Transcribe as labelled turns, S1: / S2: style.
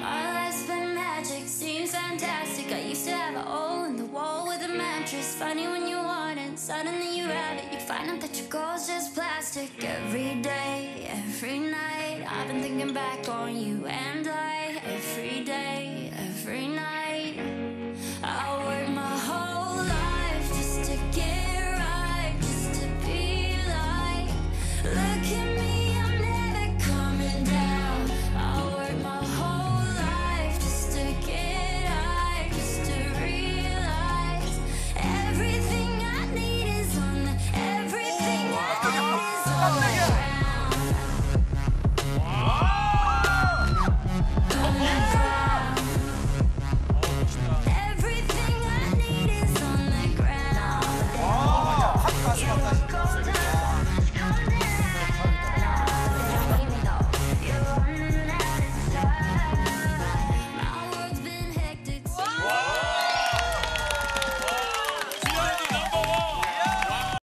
S1: My life's been magic, seems fantastic. I used to have a hole in the wall with a mattress. Funny when you want it, suddenly you have it. You find out that your goal's just plastic. Every day, every night, I've been thinking back on you and